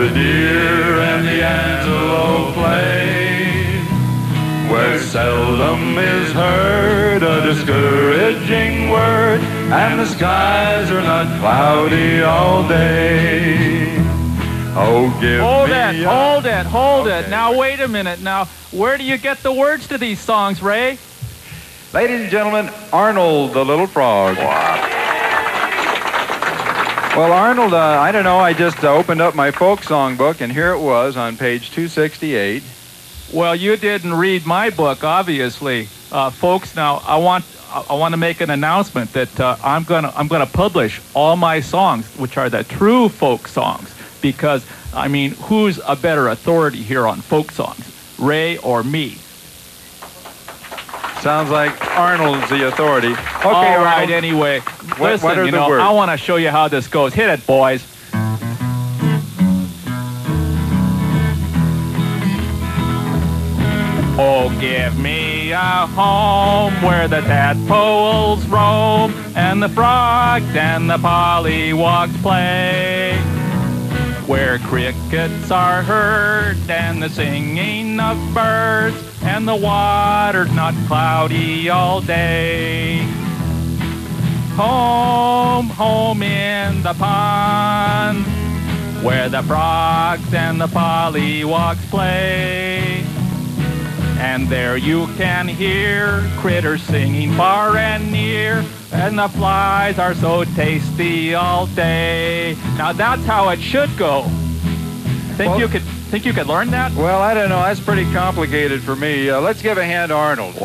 the deer and the antelope play. Where seldom is heard a discouraging word, and the skies are not cloudy all day. Oh, give Hold me it, a- hold it, hold it. Now, wait a minute. Now, where do you get the words to these songs, Ray? Ladies and gentlemen, Arnold the Little Frog. Well, Arnold, uh, I don't know, I just uh, opened up my folk song book, and here it was on page 268. Well, you didn't read my book, obviously, uh, folks. Now, I want I want to make an announcement that uh, I'm gonna I'm gonna publish all my songs, which are the true folk songs, because I mean, who's a better authority here on folk songs, Ray or me? Sounds like Arnold's the authority. Okay, all right. Arnold. Anyway, what listen. are you the know, words? I want to show you how this goes. Hit it, boys. Oh, give me a home where the tadpoles roam and the frogs and the pollywogs play. Where crickets are heard and the singing of birds and the water's not cloudy all day. Home, home in the pond where the frogs and the pollywogs play. And there you can hear critters singing far and near, and the flies are so tasty all day. Now that's how it should go. Think Well- you could think you could learn that? Well, I don't know. That's pretty complicated for me. Uh, let's give a hand to Arnold.